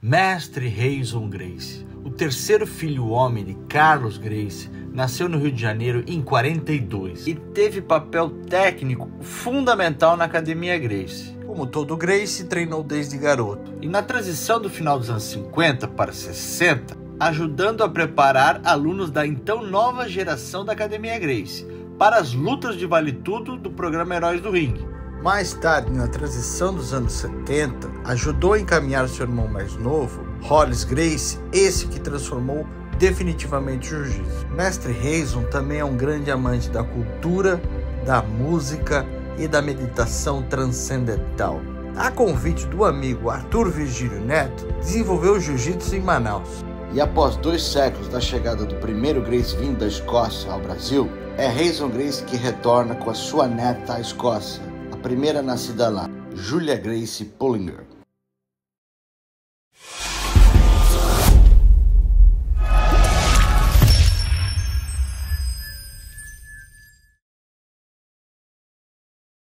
Mestre Reison Grace, o terceiro filho homem de Carlos Grace, nasceu no Rio de Janeiro em 42 e teve papel técnico fundamental na Academia Grace. Como todo Grace, treinou desde garoto. E na transição do final dos anos 50 para 60, ajudando a preparar alunos da então nova geração da Academia Grace para as lutas de vale tudo do programa Heróis do Ringue. Mais tarde, na transição dos anos 70, ajudou a encaminhar seu irmão mais novo, Hollis Grace, esse que transformou definitivamente o jiu-jitsu. Mestre Reison também é um grande amante da cultura, da música e da meditação transcendental. A convite do amigo Arthur Virgílio Neto, desenvolveu jiu-jitsu em Manaus. E após dois séculos da chegada do primeiro Grace vindo da Escócia ao Brasil, é Reison Grace que retorna com a sua neta à Escócia, primeira nascida lá, Julia Grace Pullinger.